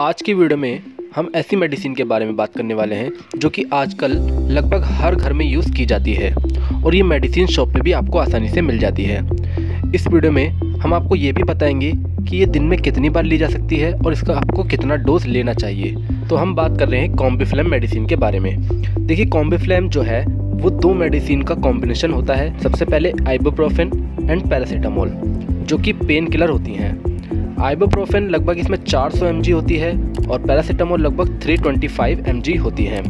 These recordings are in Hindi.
आज की वीडियो में हम ऐसी मेडिसिन के बारे में बात करने वाले हैं, जो कि आजकल लगभग हर घर में यूज़ की जाती है, और ये मेडिसिन शॉप पे भी आपको आसानी से मिल जाती है। इस वीडियो में हम आपको ये भी बताएँगे कि ये दिन में कितनी बार ली जा सकती है और इसका आपको कितना डोज लेना चाहिए। तो हम बात कर रहे हैं कॉम्बिफ्लेम मेडिसिन के बारे में। देखिए कॉम्बिफ्लेम जो है, वो दो मेडिसिन का कॉम्बिनेशन होता है। सबसे पहले आइबोप्रोफेन एंड पैरासीटामोल जो कि पेन किलर होती हैं। आइबोप्रोफेन लगभग इसमें 400 सौ होती है और पैरासीटामोल लगभग 325 mg होती है।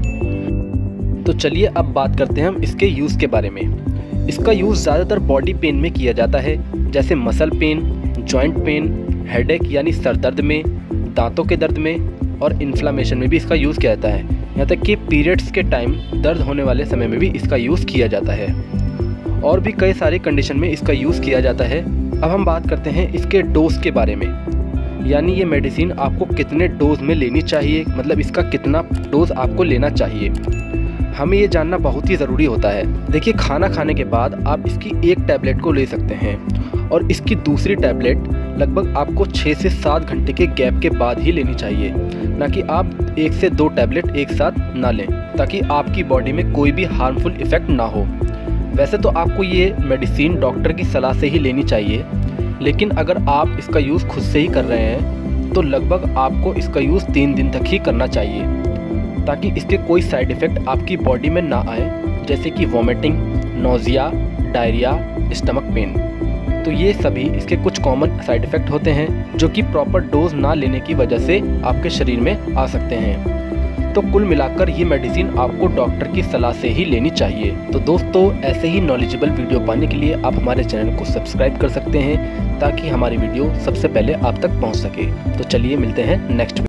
तो चलिए अब बात करते हैं हम इसके यूज़ के बारे में। इसका यूज़ ज़्यादातर बॉडी पेन में किया जाता है, जैसे muscle pain joint pain headache यानी सर दर्द में, दांतों के दर्द में और इन्फ्लामेशन में भी इसका यूज़ किया जाता है। यहाँ तक कि पीरियड्स के टाइम दर्द होने वाले समय में भी इसका यूज़ किया जाता है। और भी कई सारे कंडीशन में इसका यूज़ किया जाता है। अब हम बात करते हैं इसके डोज के बारे में। यानी ये मेडिसिन आपको कितने डोज में लेनी चाहिए मतलब इसका कितना डोज आपको लेना चाहिए। हमें ये जानना बहुत ही ज़रूरी होता है। देखिए, खाना खाने के बाद आप इसकी एक टैबलेट को ले सकते हैं और इसकी दूसरी टैबलेट लगभग आपको छः से सात घंटे के गैप के बाद ही लेनी चाहिए, ना कि आप एक से दो टैबलेट एक साथ ना लें, ताकि आपकी बॉडी में कोई भी हार्मफुल इफ़ेक्ट ना हो। वैसे तो आपको ये मेडिसिन डॉक्टर की सलाह से ही लेनी चाहिए, लेकिन अगर आप इसका यूज़ खुद से ही कर रहे हैं तो लगभग आपको इसका यूज़ तीन दिन तक ही करना चाहिए, ताकि इसके कोई साइड इफ़ेक्ट आपकी बॉडी में ना आए, जैसे कि vomiting nausea diarrhoea stomach pain तो ये सभी इसके कुछ कॉमन साइड इफ़ेक्ट होते हैं, जो कि प्रॉपर डोज ना लेने की वजह से आपके शरीर में आ सकते हैं। तो कुल मिलाकर ये मेडिसिन आपको डॉक्टर की सलाह से ही लेनी चाहिए। तो दोस्तों, ऐसे ही नॉलेजेबल वीडियो पाने के लिए आप हमारे चैनल को सब्सक्राइब कर सकते हैं ताकि हमारी वीडियो सबसे पहले आप तक पहुँच सके। तो चलिए मिलते हैं नेक्स्ट